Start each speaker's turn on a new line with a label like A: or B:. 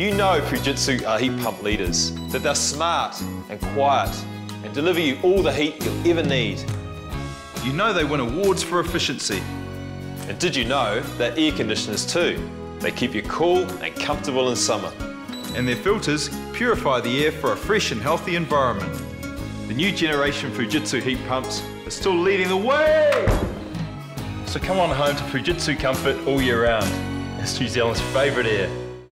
A: You know Fujitsu are heat pump leaders, that they're smart and quiet and deliver you all the heat you'll ever need.
B: You know they win awards for efficiency.
A: And did you know they're air conditioners too? They keep you cool and comfortable in summer.
B: And their filters purify the air for a fresh and healthy environment. The new generation Fujitsu heat pumps are still leading the way! So come on home to Fujitsu Comfort all year round. It's New Zealand's favourite air.